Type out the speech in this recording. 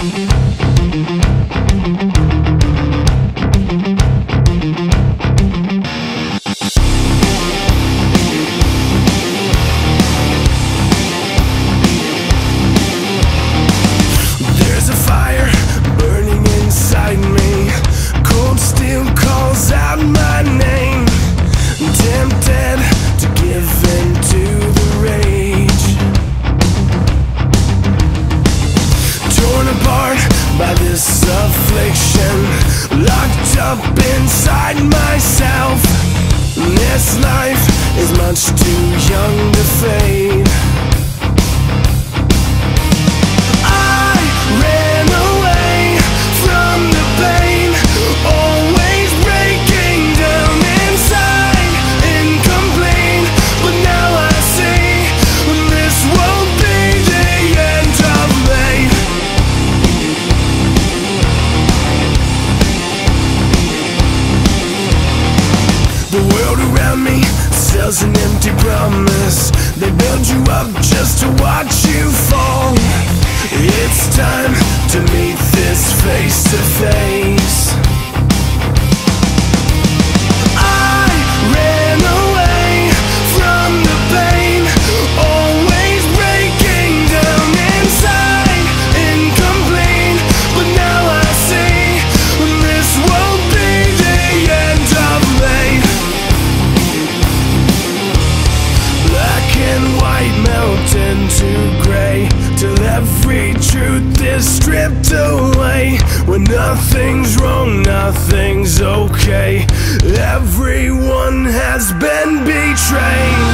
There's affliction. Locked up inside myself. This life is much too young to fade. Sells an empty promise. They build you up just to watch you fall. It's time to meet this face to face. Away. When nothing's wrong, nothing's okay. Everyone has been betrayed.